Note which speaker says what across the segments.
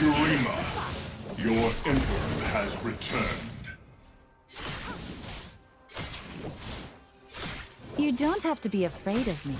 Speaker 1: Shurima, your emperor has returned.
Speaker 2: You don't have to be afraid of me.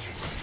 Speaker 2: Legend.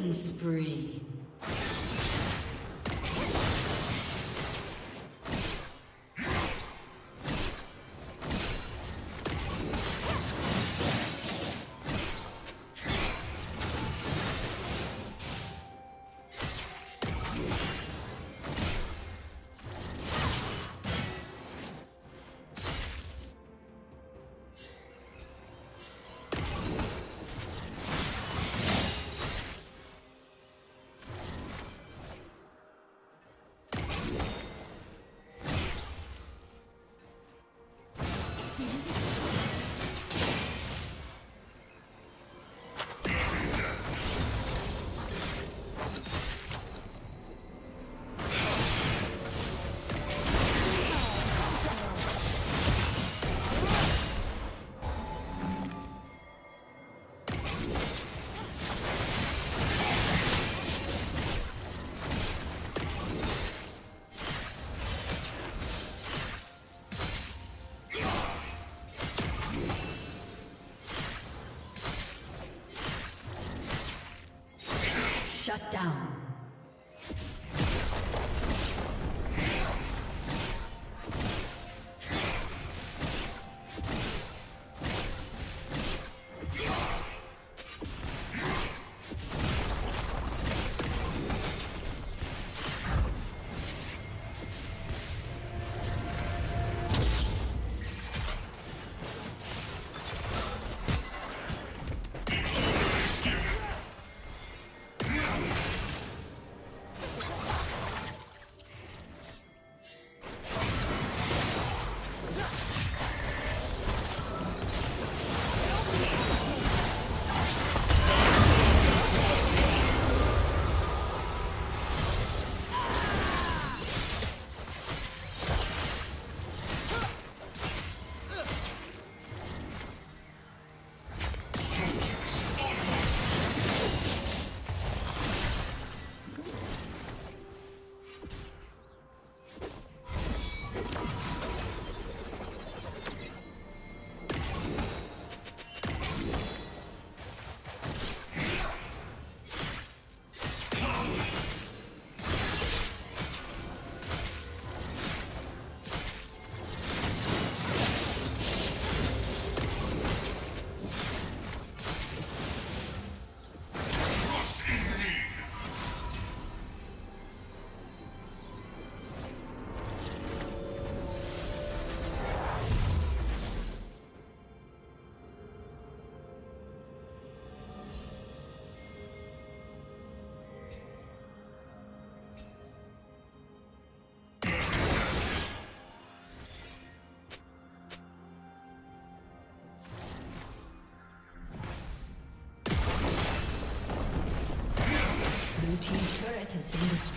Speaker 2: Killing spree.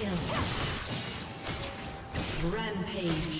Speaker 2: Kill. Rampage.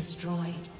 Speaker 2: Destroyed.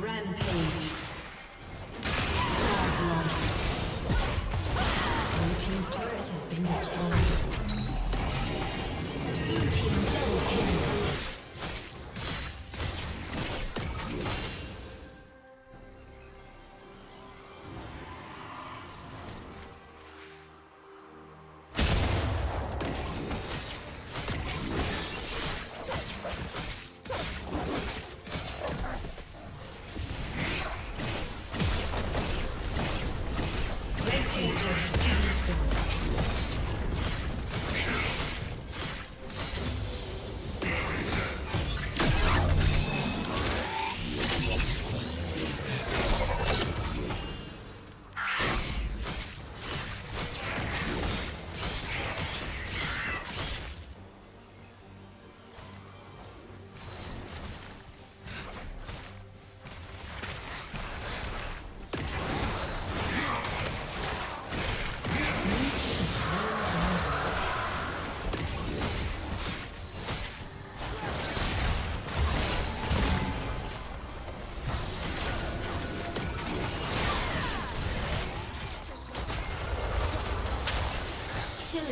Speaker 2: Rampage.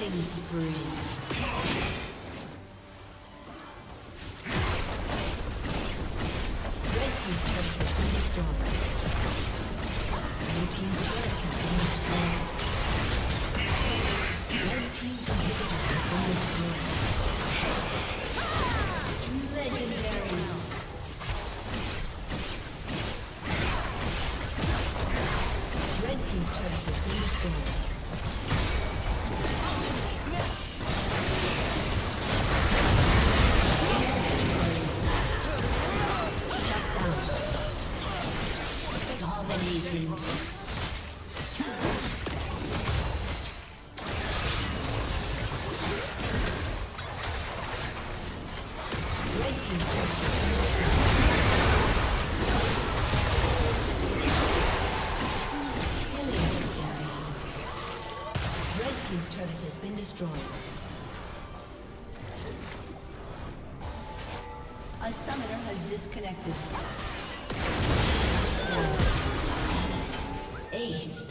Speaker 2: Killing spree. destroyed. A summoner has disconnected. Ace.